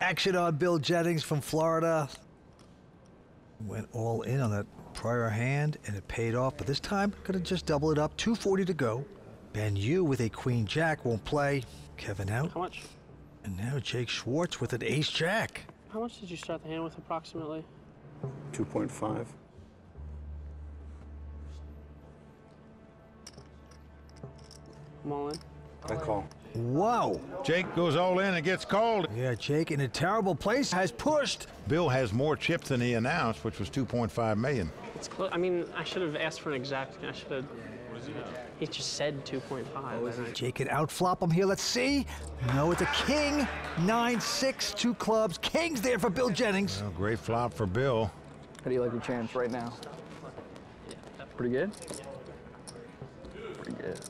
Action on Bill Jennings from Florida. Went all in on that prior hand and it paid off, but this time gonna just double it up. 240 to go. Ben Yu with a queen jack won't play. Kevin out. How much? And now Jake Schwartz with an ace jack. How much did you start the hand with approximately? 2.5. I'm all in. I call. Whoa. Jake goes all in and gets called. Yeah, Jake in a terrible place has pushed. Bill has more chips than he announced, which was 2.5 million. It's close. I mean, I should have asked for an exact. I should have. He just said 2.5. and I- Jake can outflop him here. Let's see. No, it's a king. 9 6, two clubs. King's there for Bill Jennings. Well, great flop for Bill. How do you like your chance right now? Pretty good? Pretty good.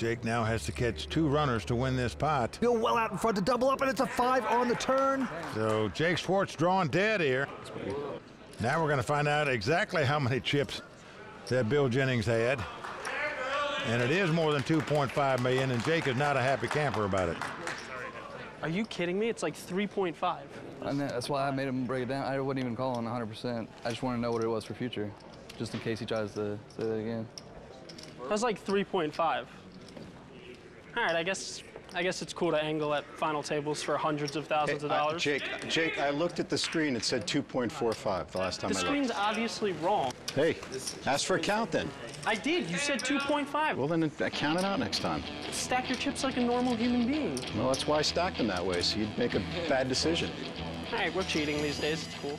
Jake now has to catch two runners to win this pot. Bill well out in front to double up, and it's a 5 on the turn. So Jake Schwartz drawing dead here. Now we're going to find out exactly how many chips that Bill Jennings had. And it is more than 2.5 million, and Jake is not a happy camper about it. Are you kidding me? It's like 3.5. And that's why I made him break it down. I wouldn't even call on 100%. I just want to know what it was for future, just in case he tries to say that again. That's like 3.5. All right, I guess. I guess it's cool to angle at final tables for hundreds of thousands of Hey, I- dollars. Jake, Jake, I looked at the screen. It said 2.45 the last time the I screen's looked. obviously wrong. Hey, ask for a count then. I did. You said 2.5. Well, then uh, count it out next time. Stack your chips like a normal human being. Well, that's why I stacked them that way, so you'd make a bad decision. All right, we're cheating these days. It's cool.